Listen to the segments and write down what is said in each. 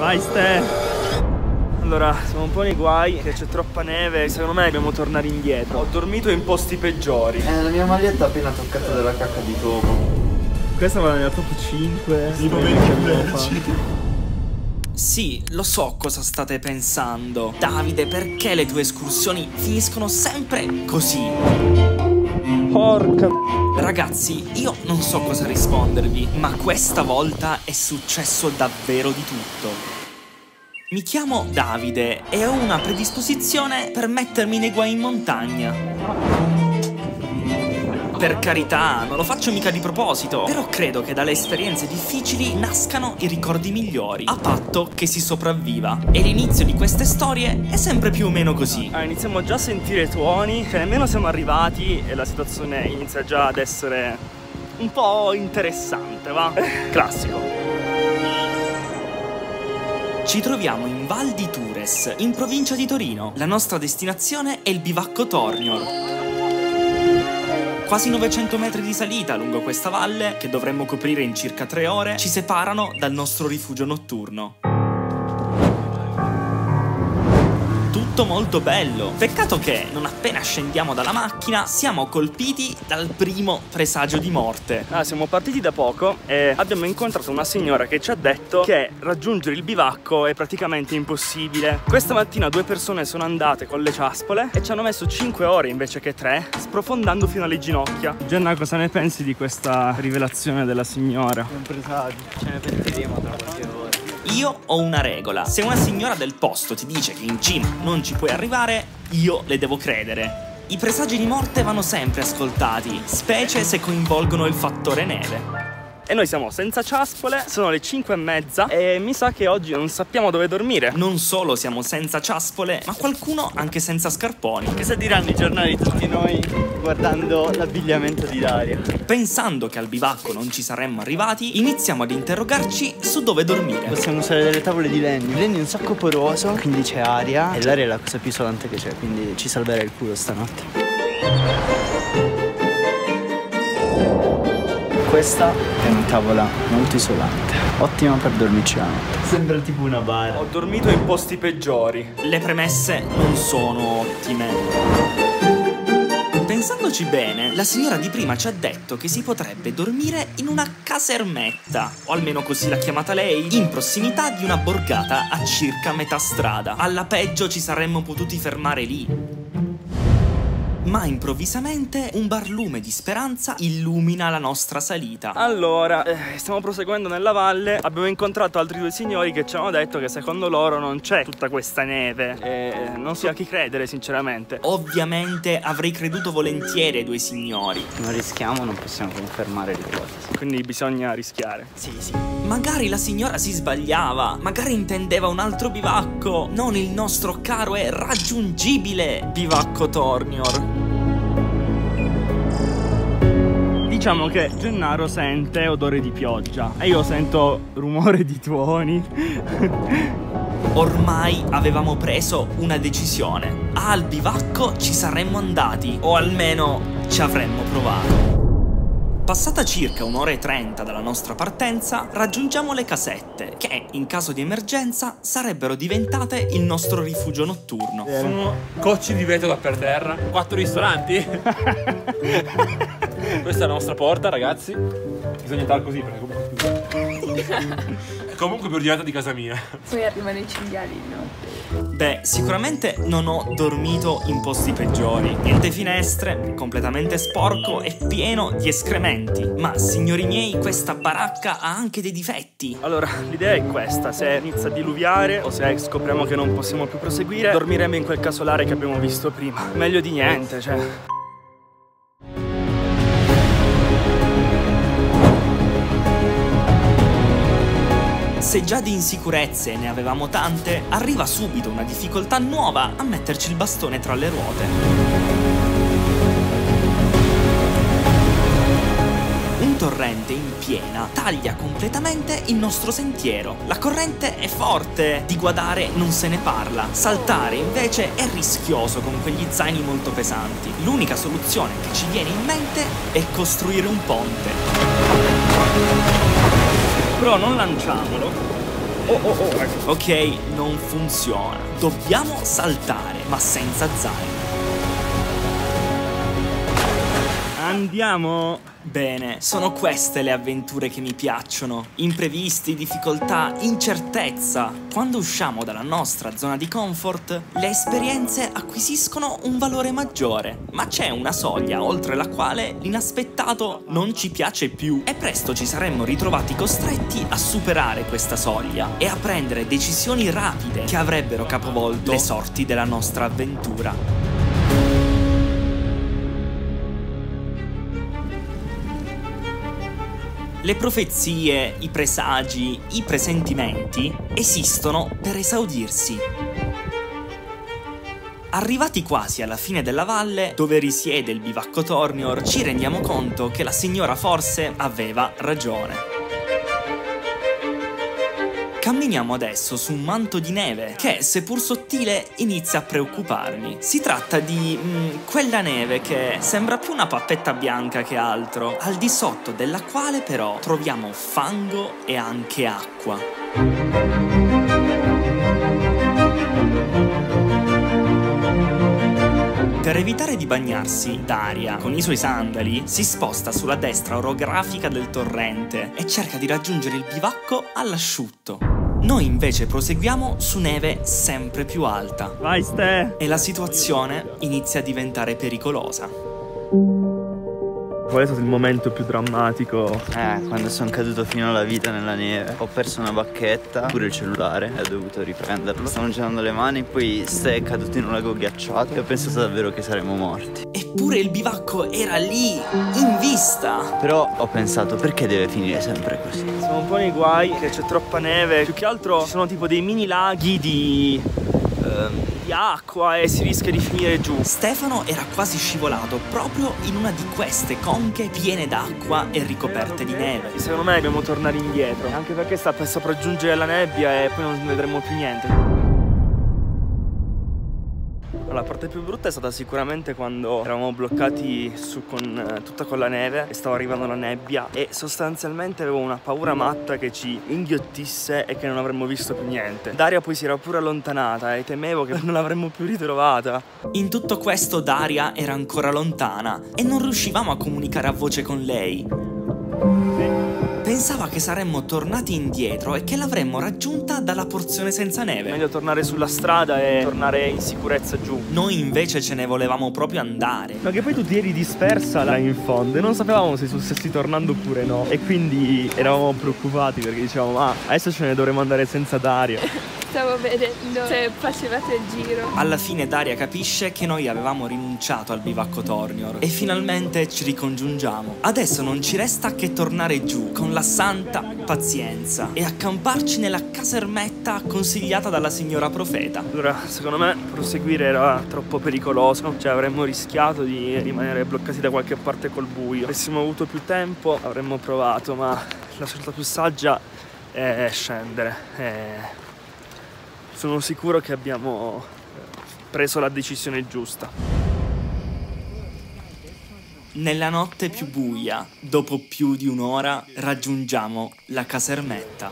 Vai Ste! Allora, siamo un po' nei guai, che c'è troppa neve, secondo me dobbiamo tornare indietro. Ho dormito in posti peggiori. Eh, la mia maglietta ha appena toccato della cacca di topo. Questa va nella top 5. I momenti belgi. Sì, lo so cosa state pensando. Davide, perché le tue escursioni finiscono sempre così? Porca. Ragazzi, io non so cosa rispondervi, ma questa volta è successo davvero di tutto. Mi chiamo Davide e ho una predisposizione per mettermi nei guai in montagna. Per carità, non lo faccio mica di proposito, però credo che dalle esperienze difficili nascano i ricordi migliori, a patto che si sopravviva. E l'inizio di queste storie è sempre più o meno così. Ah, iniziamo già a sentire tuoni, cioè nemmeno siamo arrivati e la situazione inizia già ad essere un po' interessante, va? Classico. Ci troviamo in Val di Tures, in provincia di Torino. La nostra destinazione è il bivacco Tornior. Quasi 900 metri di salita lungo questa valle, che dovremmo coprire in circa 3 ore, ci separano dal nostro rifugio notturno. Tutto molto bello. Peccato che, non appena scendiamo dalla macchina, siamo colpiti dal primo presagio di morte. Ah, siamo partiti da poco e abbiamo incontrato una signora che ci ha detto che raggiungere il bivacco è praticamente impossibile. Questa mattina due persone sono andate con le ciaspole e ci hanno messo 5 ore invece che 3, sprofondando fino alle ginocchia. Jenna, cosa ne pensi di questa rivelazione della signora? Un presagio. Ce ne pentiremo tra qualche ora. Io ho una regola. Se una signora del posto ti dice che in cima non ci puoi arrivare, io le devo credere. I presagi di morte vanno sempre ascoltati, specie se coinvolgono il fattore neve. E noi siamo senza ciaspole, sono le 5 e mezza e mi sa che oggi non sappiamo dove dormire. Non solo siamo senza ciaspole, ma qualcuno anche senza scarponi. Cosa diranno i giornali di tutti noi guardando l'abbigliamento di Daria? Pensando che al bivacco non ci saremmo arrivati, iniziamo ad interrogarci su dove dormire. Possiamo usare delle tavole di legno. Il legno è un sacco poroso, quindi c'è aria e l'aria è la cosa più isolante che c'è, quindi ci salverà il culo stanotte. Questa è una tavola molto isolante, ottima per dormirci la notte. Sembra tipo una bara. Ho dormito in posti peggiori. Le premesse non sono ottime. Pensandoci bene, la signora di prima ci ha detto che si potrebbe dormire in una casermetta, o almeno così l'ha chiamata lei, in prossimità di una borgata a circa metà strada. Alla peggio ci saremmo potuti fermare lì. Ma improvvisamente un barlume di speranza illumina la nostra salita. Allora, eh, stiamo proseguendo nella valle. Abbiamo incontrato altri due signori che ci hanno detto che secondo loro non c'è tutta questa neve. E non so a chi credere, sinceramente. Ovviamente avrei creduto volentieri ai due signori. Non rischiamo, non possiamo confermare l'ipotesi. Quindi bisogna rischiare. Sì, sì. Magari la signora si sbagliava, magari intendeva un altro bivacco, non il nostro caro e raggiungibile bivacco Tornior. Diciamo che Gennaro sente odore di pioggia e io sento rumore di tuoni. Ormai avevamo preso una decisione. Al bivacco ci saremmo andati, o almeno ci avremmo provato. Passata circa un'ora e trenta dalla nostra partenza, raggiungiamo le casette, che in caso di emergenza sarebbero diventate il nostro rifugio notturno. Sono cocci di vetro da per terra. Quattro ristoranti. Questa è la nostra porta, ragazzi. Bisogna andare così perché comunque. È comunque più ordinata di casa mia. Poi arrivano i cinghiali di notte. Beh, sicuramente non ho dormito in posti peggiori. Niente finestre, completamente sporco e pieno di escrementi. Ma, signori miei, questa baracca ha anche dei difetti. Allora, l'idea è questa: se inizia a diluviare o se scopriamo che non possiamo più proseguire, dormiremo in quel casolare che abbiamo visto prima. Meglio di niente, cioè. Se già di insicurezze ne avevamo tante, arriva subito una difficoltà nuova a metterci il bastone tra le ruote. Un torrente in piena taglia completamente il nostro sentiero. La corrente è forte, di guardare non se ne parla. Saltare invece è rischioso con quegli zaini molto pesanti. L'unica soluzione che ci viene in mente è costruire un ponte. Però non lanciamolo oh, oh, oh, ecco. Ok, non funziona. Dobbiamo saltare, ma senza zaino. Andiamo. Bene, sono queste le avventure che mi piacciono. Imprevisti, difficoltà, incertezza. Quando usciamo dalla nostra zona di comfort, le esperienze acquisiscono un valore maggiore. Ma c'è una soglia oltre la quale l'inaspettato non ci piace più. E presto ci saremmo ritrovati costretti a superare questa soglia e a prendere decisioni rapide che avrebbero capovolto le sorti della nostra avventura. Le profezie, i presagi, i presentimenti esistono per esaudirsi. Arrivati quasi alla fine della valle, dove risiede il bivacco Tornior, ci rendiamo conto che la signora forse aveva ragione. Camminiamo adesso su un manto di neve che, seppur sottile, inizia a preoccuparmi. Si tratta di mm, quella neve che sembra più una pappetta bianca che altro, al di sotto della quale però troviamo fango e anche acqua. Per evitare di bagnarsi, Daria, con i suoi sandali, si sposta sulla destra orografica del torrente e cerca di raggiungere il bivacco all'asciutto. Noi invece proseguiamo su neve sempre più alta Vai, Ste. e la situazione inizia a diventare pericolosa. Qual è stato il momento più drammatico? Eh, quando sono caduto fino alla vita nella neve. Ho perso una bacchetta, pure il cellulare, e ho dovuto riprenderlo. Stavo girando le mani, poi Ste è caduto in un lago ghiacciato e ho pensato davvero che saremmo morti. Eppure il bivacco era lì, in vista. Però ho pensato, perché deve finire sempre così? Siamo un po' nei guai, che c'è troppa neve. Più che altro ci sono tipo dei mini laghi di. ehm, di acqua e si rischia di finire giù. Stefano era quasi scivolato proprio in una di queste conche piene d'acqua e ricoperte di neve. Secondo me dobbiamo tornare indietro. Anche perché sta per sopraggiungere la nebbia e poi non vedremo più niente. La parte più brutta è stata sicuramente quando eravamo bloccati su con eh, tutta con la neve e stava arrivando la nebbia e sostanzialmente avevo una paura matta che ci inghiottisse e che non avremmo visto più niente. Daria poi si era pure allontanata e temevo che non l'avremmo più ritrovata. In tutto questo Daria era ancora lontana e non riuscivamo a comunicare a voce con lei. Pensava che saremmo tornati indietro e che l'avremmo raggiunta dalla porzione senza neve. Meglio tornare sulla strada e tornare in sicurezza giù. Noi invece ce ne volevamo proprio andare. Ma che poi tu ti eri dispersa là in fondo e non sapevamo se tu stessi tornando oppure no. E quindi eravamo preoccupati perché dicevamo, ma adesso ce ne dovremmo andare senza Dario. Stavo vedendo se facevate il giro. Alla fine Daria capisce che noi avevamo rinunciato al bivacco Tornior e finalmente ci ricongiungiamo. Adesso non ci resta che tornare giù con la santa pazienza e accamparci nella casermetta consigliata dalla signora profeta. Allora, secondo me proseguire era troppo pericoloso, cioè avremmo rischiato di rimanere bloccati da qualche parte col buio. Avessimo avuto più tempo, avremmo provato, ma la scelta più saggia è scendere. E sono sicuro che abbiamo eh, preso la decisione giusta. Nella notte più buia, dopo più di un'ora, raggiungiamo la casermetta.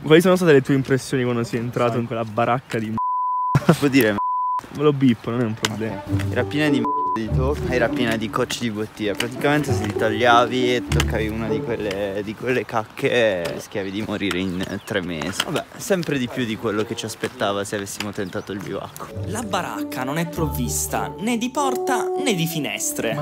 Quali sono state le tue impressioni quando sei entrato in quella baracca di m***a? Può dire m***a. Me lo bippo, non è un problema. Era piena di m***a di tocco, era piena di cocci di bottiglia. Praticamente se li tagliavi e toccavi una di quelle, di quelle cacche rischiavi di morire in tre mesi. Vabbè, sempre di più di quello che ci aspettava se avessimo tentato il bivacco. La baracca non è provvista né di porta né di finestre.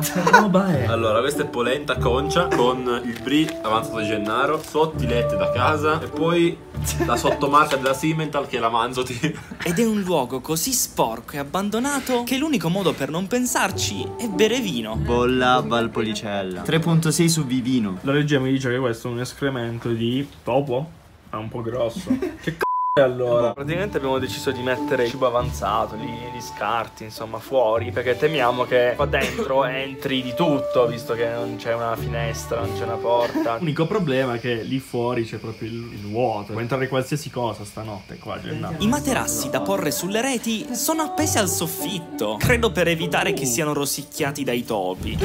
Allora, questa è polenta concia con il brie avanzato di Gennaro, sottilette da casa e poi la sottomarca della Simmental che è la Manzoti. Ed è un luogo così sporco e abbandonato che l'unico modo per non pensarci è bere vino. Bolla Valpolicella. 3.6 su Vivino. La regia mi dice che questo è un escremento di topo? È un po' grosso. che c***o allora, praticamente abbiamo deciso di mettere cibo avanzato, gli, gli scarti, insomma, fuori, perché temiamo che qua dentro entri di tutto, visto che non c'è una finestra, non c'è una porta. L'unico problema è che lì fuori c'è proprio il, il vuoto. Può entrare qualsiasi cosa stanotte qua. I materassi da porre sulle reti sono appesi al soffitto, credo per evitare che siano rosicchiati dai topi.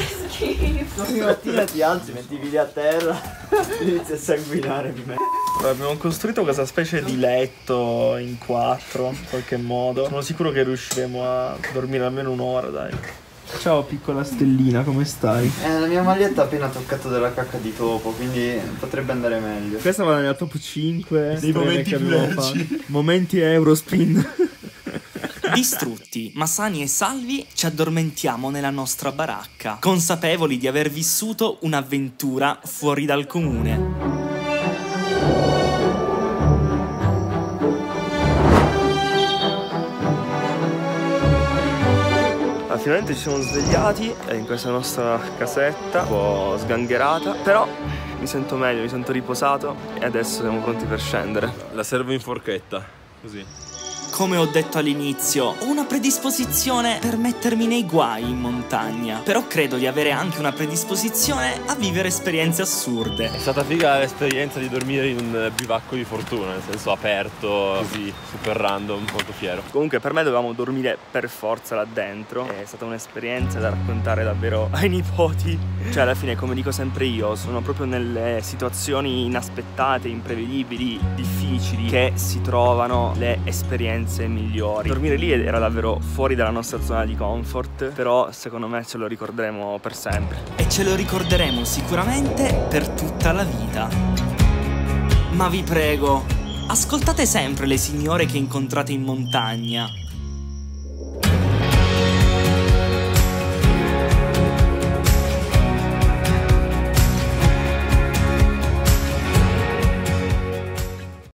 Ogni mattina ti alzi, metti i piedi a terra, inizi a sanguinare di me. Abbiamo costruito questa specie di letto in quattro, in qualche modo. Sono sicuro che riusciremo a dormire almeno un'ora, dai. Ciao piccola stellina, come stai? Eh, la mia maglietta ha appena toccato della cacca di topo, quindi potrebbe andare meglio. Questa va nella top 5 dei momenti che abbiamo più fatto. Momenti Eurospin. Distrutti, ma sani e salvi, ci addormentiamo nella nostra baracca, consapevoli di aver vissuto un'avventura fuori dal comune. Finalmente ci siamo svegliati in questa nostra casetta, un po' sgangherata, però mi sento meglio, mi sento riposato e adesso siamo pronti per scendere. La servo in forchetta. Così. Come ho detto all'inizio, ho una predisposizione per mettermi nei guai in montagna, però credo di avere anche una predisposizione a vivere esperienze assurde. È stata figa l'esperienza di dormire in un bivacco di fortuna, nel senso aperto, così, super random, molto fiero. Comunque per me dovevamo dormire per forza là dentro, è stata un'esperienza da raccontare davvero ai nipoti. Cioè alla fine, come dico sempre io, sono proprio nelle situazioni inaspettate, imprevedibili, difficili che si trovano le esperienze migliori. Dormire lì era davvero fuori dalla nostra zona di comfort, però secondo me ce lo ricorderemo per sempre. E ce lo ricorderemo sicuramente per tutta la vita. Ma vi prego, ascoltate sempre le signore che incontrate in montagna